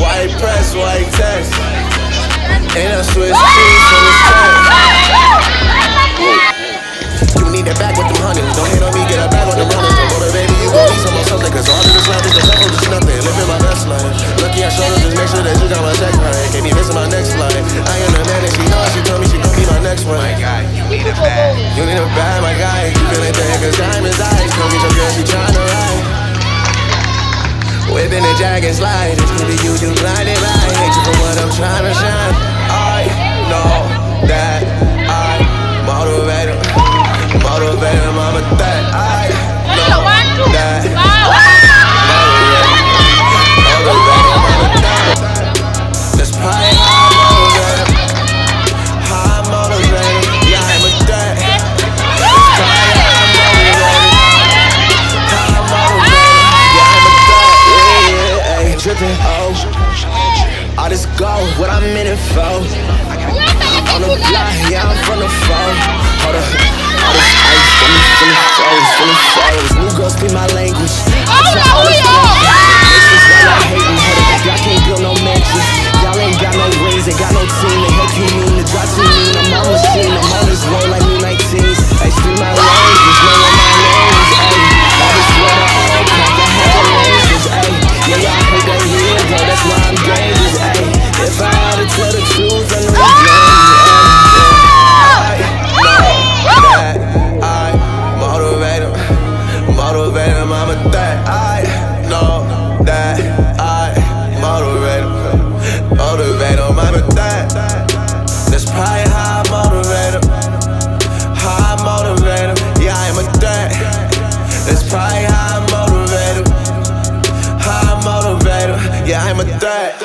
press, white text. And I switch keys from the strap. You need that back with them hundreds. Don't hate on me, get a bag on the runners. Don't bother, baby, you gon' need some more something. Cause all of this life is the same, just nothing. Living my best life. Lucky I showed up, just make sure that you got my check right. Can't be missing my next flight. I am the man that she knows, she told me she gon' be my next one. My guy, you need a bag. You need a bag, Whipping the dragon slide. It's gonna be you, you blinded by. Hate you for what I'm trying to shine. I just go what I'm in it for. On the fly, yeah, I'm from the I'm a threat.